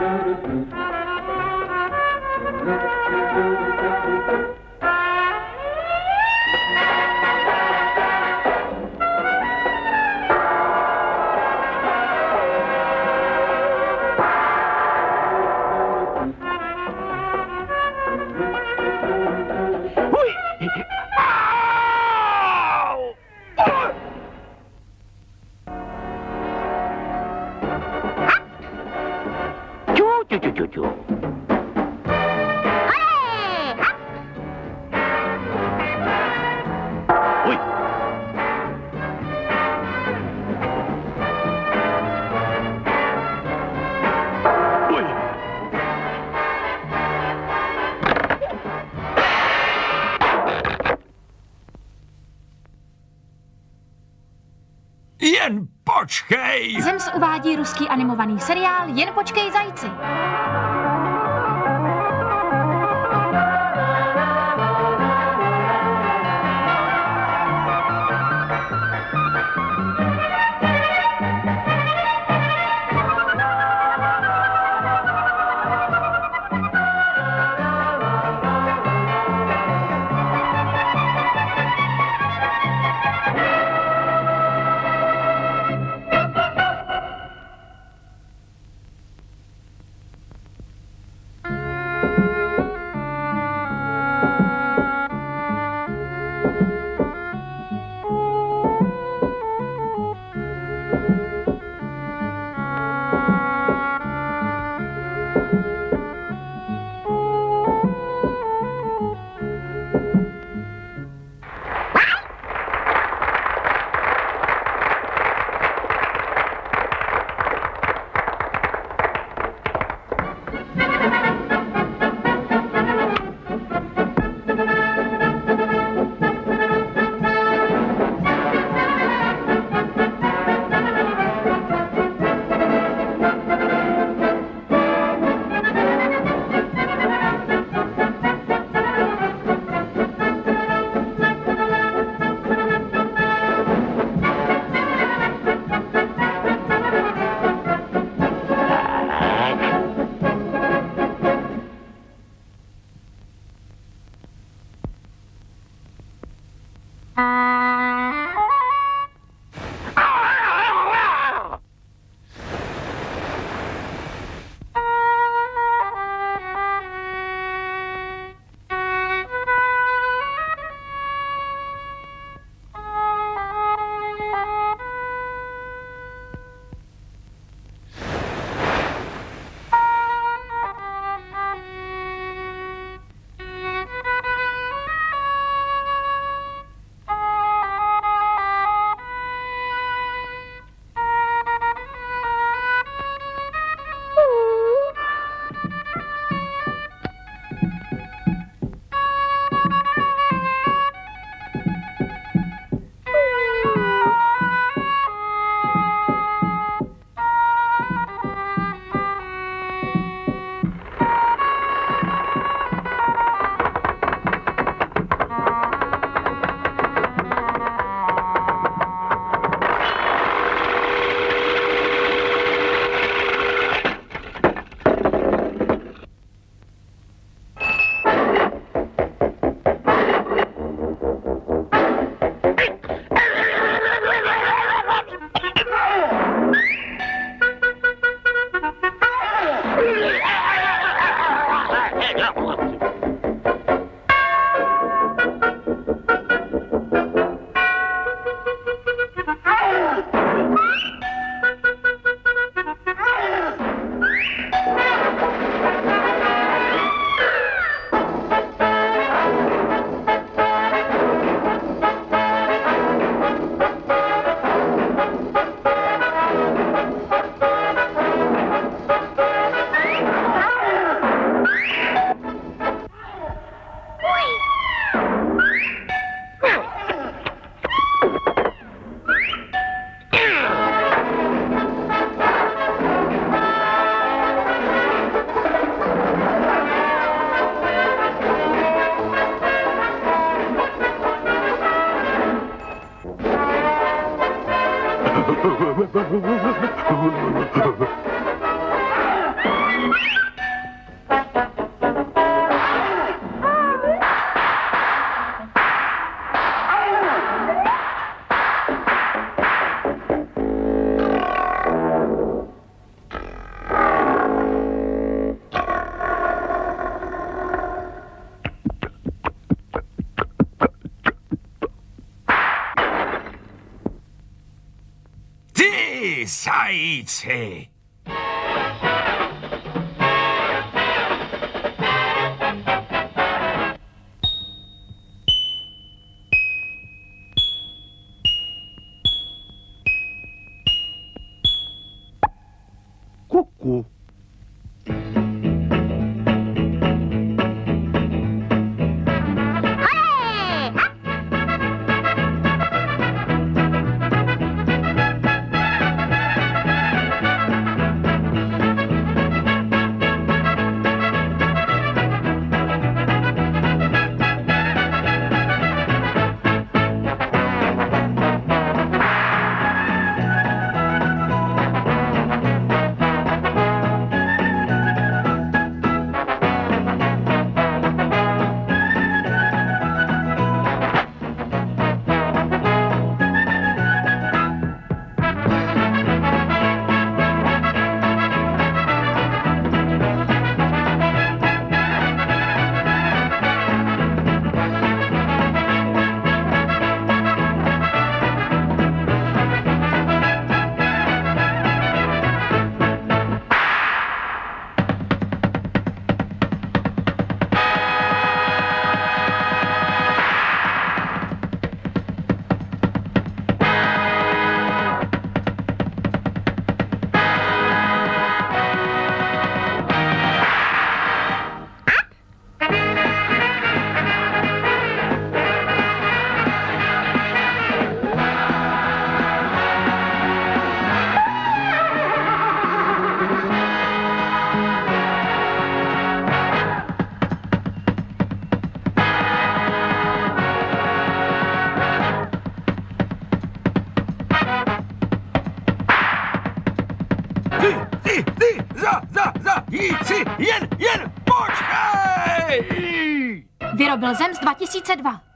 Thank you. Jen počkej! Zems uvádí ruský animovaný seriál Jen počkej zajci. ハハハハ在一起。Vyrobil zem z 2002.